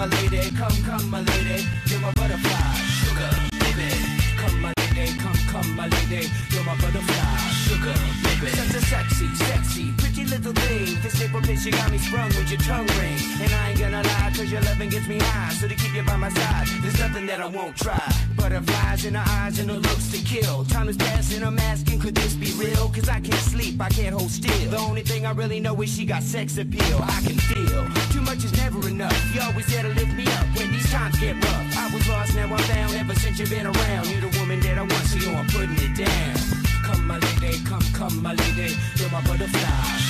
my lady, come, come, my lady, you're my butterfly, thing. This nipple bitch, you got me sprung with your tongue ring. And I ain't gonna lie, cause your loving gets me high. So to keep you by my side, there's nothing that I won't try. Butterflies in her eyes and her looks to kill. Time is passing, I'm asking, could this be real? Cause I can't sleep, I can't hold still. The only thing I really know is she got sex appeal. I can feel too much is never enough. You always there to lift me up when these times get rough. I was lost, now I'm found. Ever since you've been around, you're the woman that I want, so you I'm putting it down. Come, my lady, come, come, my lady, you're my butterfly,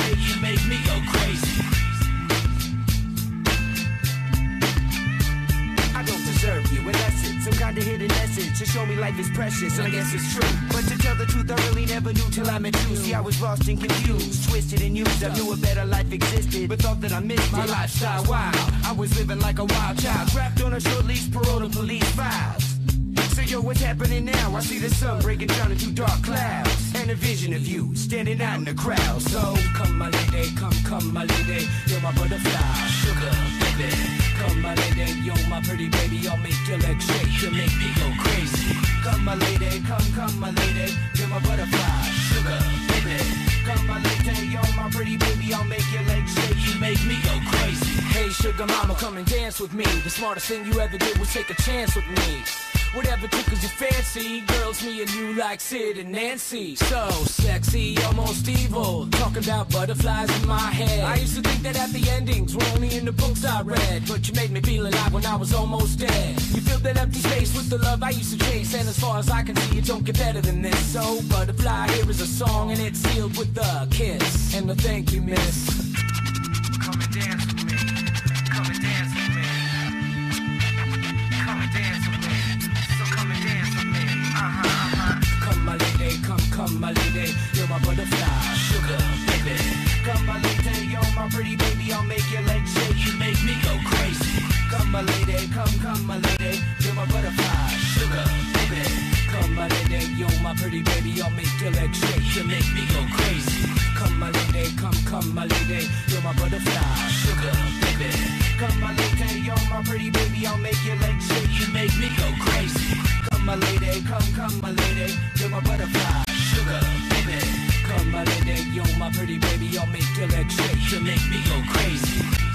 to show me life is precious, and I guess it's true. But to tell the truth, I really never knew till I met you. See, I was lost and confused, twisted and used. I knew a better life existed, but thought that I missed my lifestyle. Wild, I was living like a wild child, trapped on a short leash, parole to police files. So yo, what's happening now? I see the sun breaking down into dark clouds And a vision of you standing out in the crowd So come my lady, come, come my lady You're my butterfly, sugar, baby Come my lady, you're my pretty baby I'll make your legs shake, you make me go crazy Come my lady, come, come my lady. You're my butterfly, sugar, baby. Come my lady, you're my pretty baby. I'll make your legs shake, you make me go crazy. Hey sugar mama, come and dance with me. The smartest thing you ever did was take a chance with me Whatever tickles your fancy, girls, me and you like Sid and Nancy. So sexy, almost evil. Talking about butterflies in my head. I used to think that happy endings were only in the books I read. But you made me feel alive when I was almost dead. You filled that empty space with the love I used to chase. And as far as I can see, it don't get better than this. So, butterfly, here is a song, and it's sealed with a kiss. And a thank you, miss. My lady, come, come my lady. You're my butterfly, sugar, baby. Come my lady, you're my pretty baby. I'll make your legs shake. You make me go crazy. Come my lady, come, come my lady. You're my butterfly, sugar, baby. Come my lady, you're my pretty baby. I'll make your legs shake. You make me go crazy. Come my lady, come, come my lady. You're my butterfly, sugar, baby. Come my lady, you're my pretty baby. I'll make your legs shake. You make me go crazy.